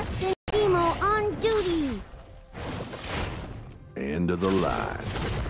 Captain Teemo on duty. End of the line.